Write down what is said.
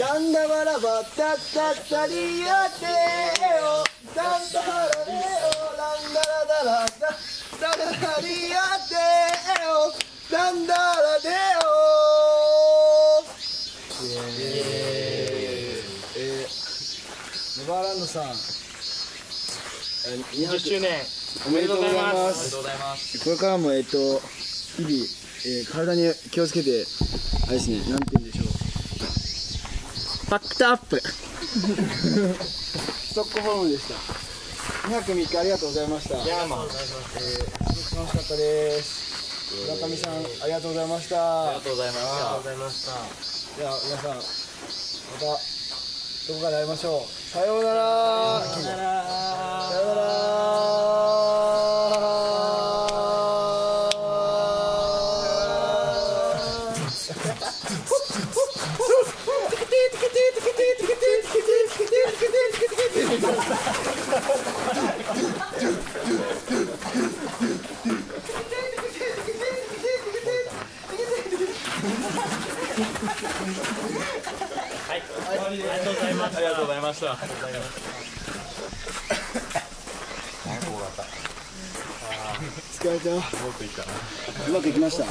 ダンダバラバタタタリアテオダンダバラレオランダラダラダダダダリアテオダンダラデオえー、ネバーランドさん20周年おめでとうございますございますこれからもえっと日々、えー、体に気をつけてあれですねなんて fucked up ストックホルムでした。2泊3日ありがとうございました。いやまあ。すごく楽しかったです。村上さんありがとうございましたありがとうございました。ありがとうございました。じゃあ皆さんまたどこかで会いましょう。さようならありがとうございました。ありがとう。ございました疲れたうまくいきました